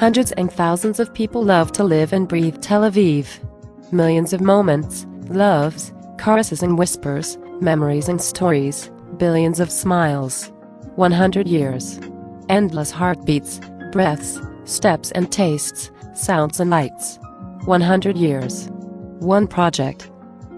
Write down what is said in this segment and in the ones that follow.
Hundreds and thousands of people love to live and breathe Tel Aviv. Millions of moments, loves, caresses and whispers, memories and stories, billions of smiles. 100 years. Endless heartbeats, breaths, steps and tastes, sounds and lights. 100 years. One project.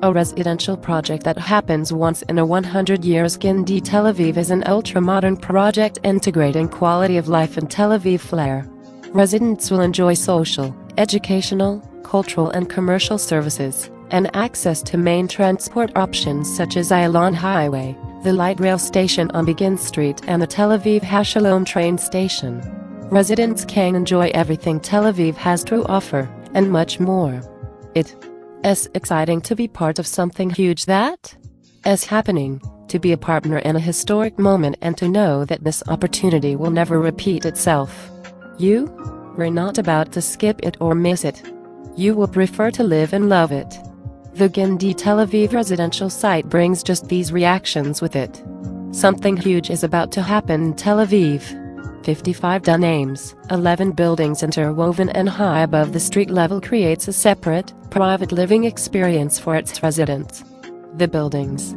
A residential project that happens once in a 100 years Gindi Tel Aviv is an ultra-modern project integrating quality of life and Tel Aviv flair. Residents will enjoy social, educational, cultural and commercial services, and access to main transport options such as Ayalon Highway, the light rail station on Begin Street and the Tel Aviv Hashalom train station. Residents can enjoy everything Tel Aviv has to offer, and much more. It is exciting to be part of something huge that is happening, to be a partner in a historic moment and to know that this opportunity will never repeat itself. You? We're not about to skip it or miss it. You will prefer to live and love it. The Gindi Tel Aviv residential site brings just these reactions with it. Something huge is about to happen in Tel Aviv. 55 dunams, 11 buildings interwoven and high above the street level creates a separate, private living experience for its residents. The buildings.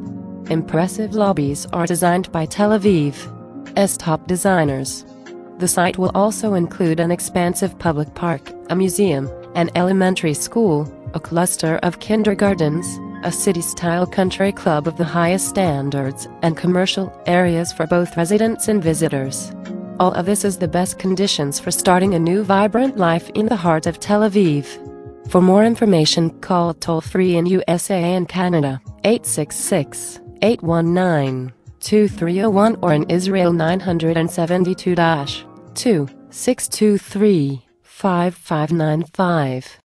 Impressive lobbies are designed by Tel Aviv's top designers. The site will also include an expansive public park, a museum, an elementary school, a cluster of kindergartens, a city-style country club of the highest standards, and commercial areas for both residents and visitors. All of this is the best conditions for starting a new vibrant life in the heart of Tel Aviv. For more information, call toll-free in USA and Canada, 866-819-2301 or in Israel 972-2 623 5595.